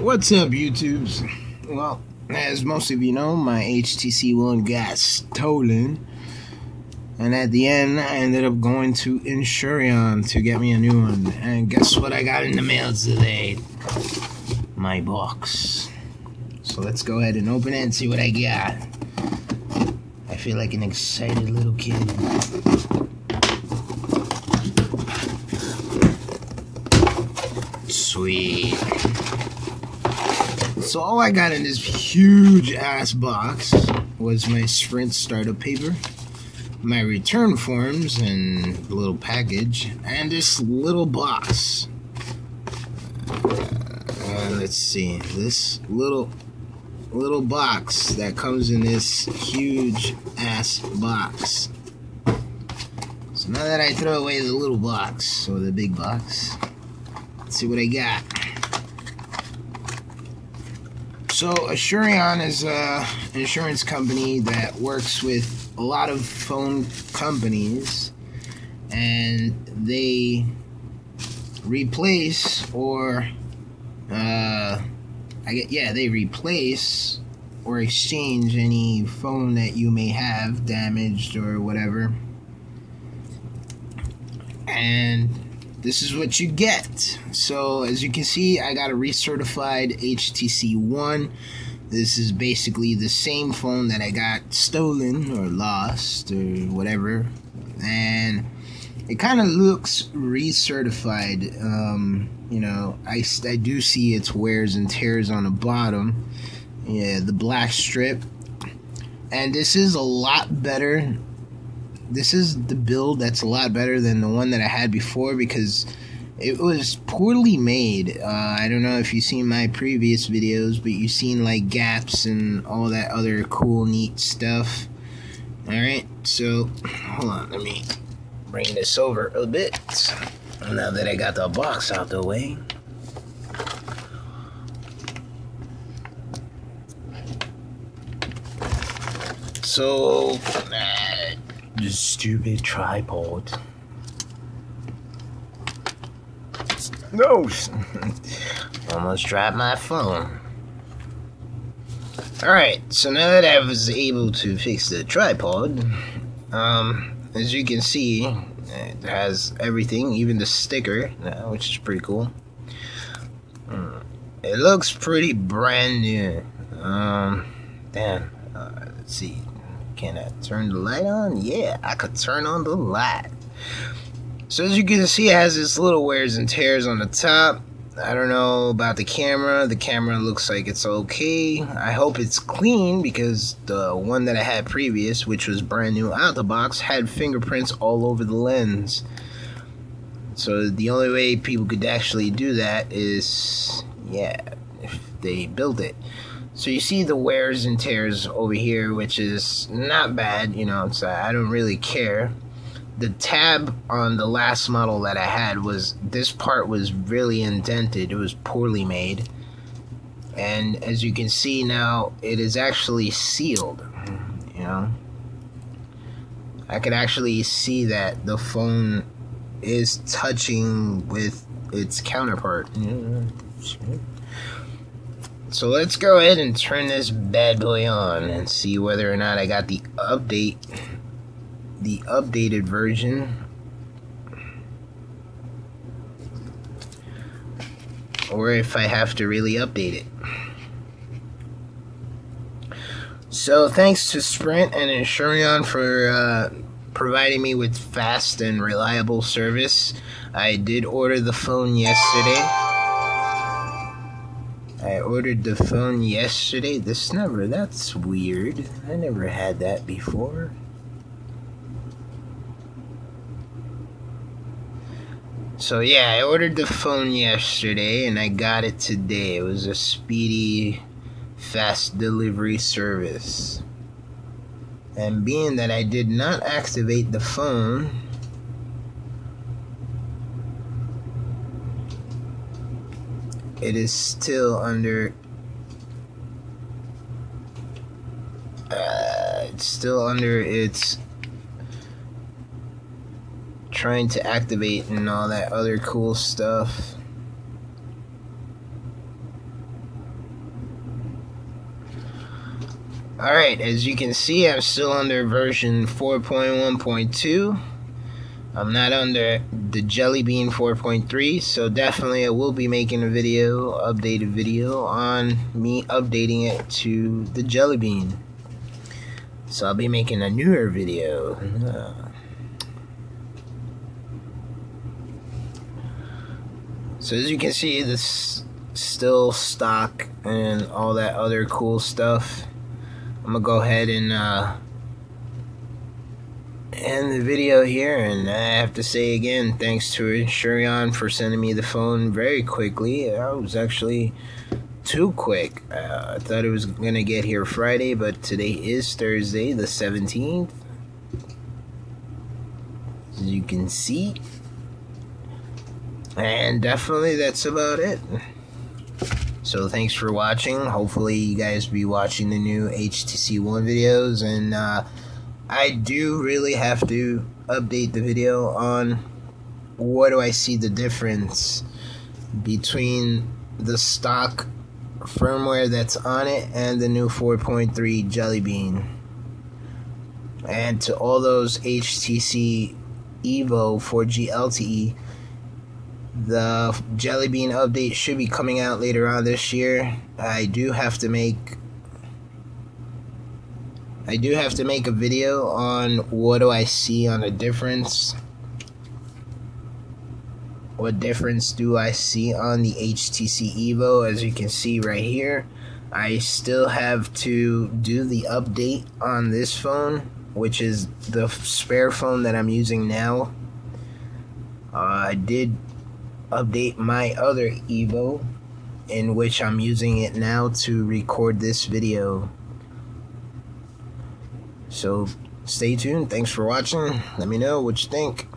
What's up, YouTubes? Well, as most of you know, my HTC One got stolen. And at the end, I ended up going to Asurion to get me a new one. And guess what I got in the mail today? My box. So let's go ahead and open it and see what I got. I feel like an excited little kid. Sweet. So all I got in this huge ass box was my Sprint startup paper, my return forms and little package, and this little box. Uh, let's see, this little little box that comes in this huge ass box. So now that I throw away the little box or the big box, let's see what I got. So Asurion is a insurance company that works with a lot of phone companies, and they replace or uh, I get yeah they replace or exchange any phone that you may have damaged or whatever, and this is what you get. So as you can see, I got a recertified HTC One. This is basically the same phone that I got stolen or lost or whatever, and it kind of looks recertified. Um, you know, I, I do see its wears and tears on the bottom. Yeah, the black strip. And this is a lot better this is the build that's a lot better than the one that I had before because it was poorly made. Uh, I don't know if you've seen my previous videos, but you've seen like gaps and all that other cool, neat stuff. Alright, so hold on, let me bring this over a bit. Now that I got the box out the way. So, uh, the stupid tripod. No! Almost dropped my phone. Alright, so now that I was able to fix the tripod, um, as you can see, it has everything, even the sticker, uh, which is pretty cool. Mm, it looks pretty brand new. Um, damn. Uh, let's see. Can I turn the light on? Yeah, I could turn on the light. So as you can see, it has its little wears and tears on the top. I don't know about the camera. The camera looks like it's okay. I hope it's clean because the one that I had previous, which was brand new out of the box, had fingerprints all over the lens. So the only way people could actually do that is, yeah, if they build it. So you see the wears and tears over here, which is not bad, you know, so I don't really care. The tab on the last model that I had was, this part was really indented, it was poorly made. And as you can see now, it is actually sealed, you know. I could actually see that the phone is touching with its counterpart. So let's go ahead and turn this bad boy on and see whether or not I got the update, the updated version. Or if I have to really update it. So thanks to Sprint and Asurion for uh, providing me with fast and reliable service. I did order the phone yesterday. I ordered the phone yesterday. This number, that's weird. I never had that before. So yeah, I ordered the phone yesterday and I got it today. It was a speedy, fast delivery service. And being that I did not activate the phone, it is still under uh, it's still under its trying to activate and all that other cool stuff Alright, as you can see, I'm still under version 4.1.2. I'm not under the Jelly Bean 4.3, so definitely I will be making a video, updated video, on me updating it to the Jelly Bean. So I'll be making a newer video. So as you can see, this still stock and all that other cool stuff. I'm gonna go ahead and uh, end the video here, and I have to say again, thanks to Shurion for sending me the phone very quickly. I was actually too quick. Uh, I thought it was gonna get here Friday, but today is Thursday, the 17th. As you can see. And definitely that's about it. So thanks for watching. Hopefully you guys be watching the new HTC One videos and uh, I do really have to update the video on what do I see the difference between the stock firmware that's on it and the new 4.3 Jelly Bean. And to all those HTC Evo 4G LTE the Jelly Bean update should be coming out later on this year. I do have to make I do have to make a video on what do I see on a difference. What difference do I see on the HTC Evo as you can see right here. I still have to do the update on this phone, which is the spare phone that I'm using now. Uh, I did update my other Evo in which I'm using it now to record this video. So stay tuned. Thanks for watching. Let me know what you think.